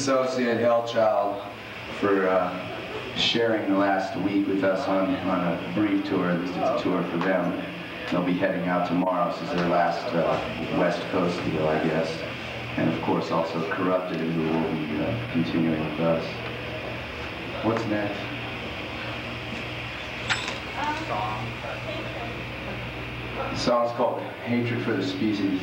Disassociate Hellchild for uh, sharing the last week with us on, on a brief tour. At least it's a tour for them. They'll be heading out tomorrow. This is their last uh, West Coast deal, I guess. And of course, also Corrupted, who will be uh, continuing with us. What's next? The song's called Hatred for the Species.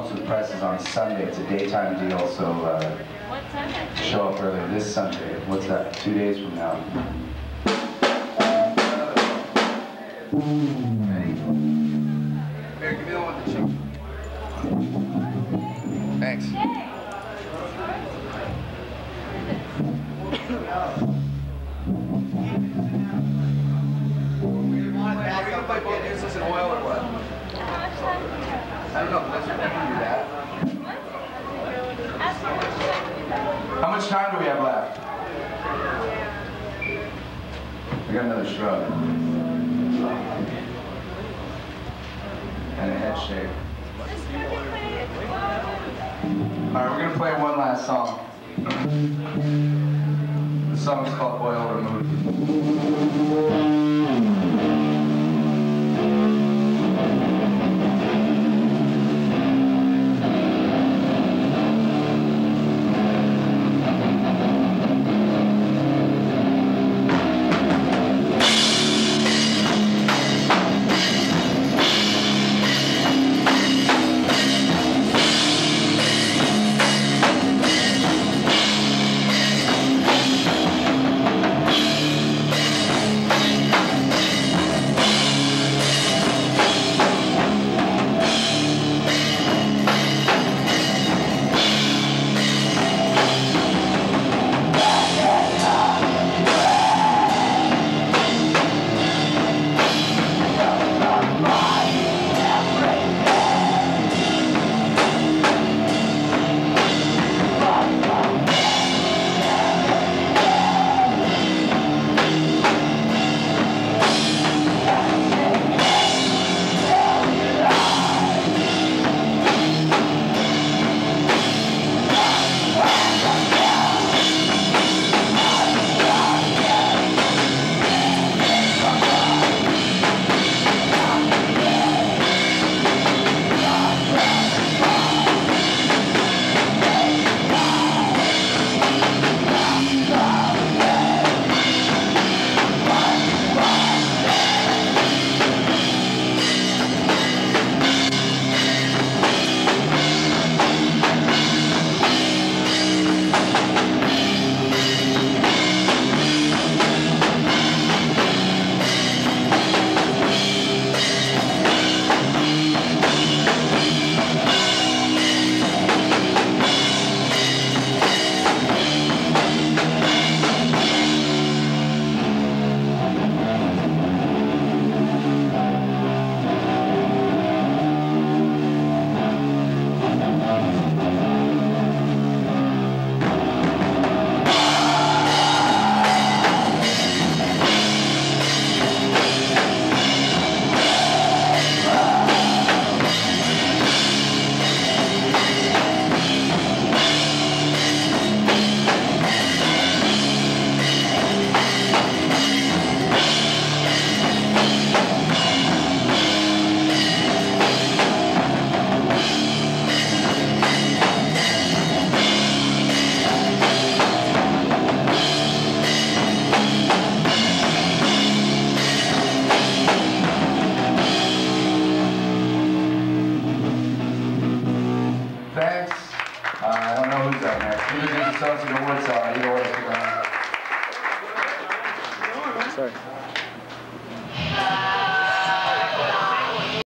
Pumps with Presses on Sunday. It's a daytime deal, so uh, What Sunday? show up early this Sunday. What's that? Two days from now. Ready? Here, give me the one with the chip. Thanks. How much time do we have. Left? I got another shrug. And a head shake. Alright, we're gonna play one last song. The song is called Oil Removed.